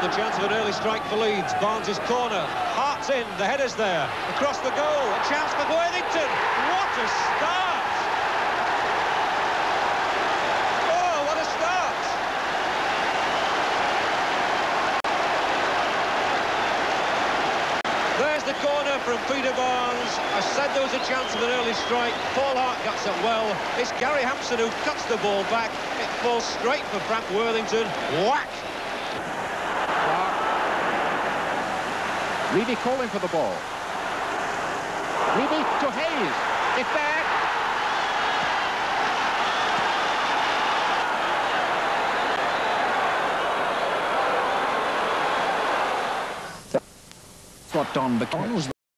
the chance of an early strike for Leeds. Barnes' corner. Hart's in. The header's there. Across the goal. A chance for Worthington. What a start! Oh, what a start! There's the corner from Peter Barnes. I said there was a chance of an early strike. Paul Hart gets it well. It's Gary Hamson who cuts the ball back. It falls straight for Frank Worthington. Whack! Revie calling for the ball. Revie to Hayes. It's. What Don McKinnon was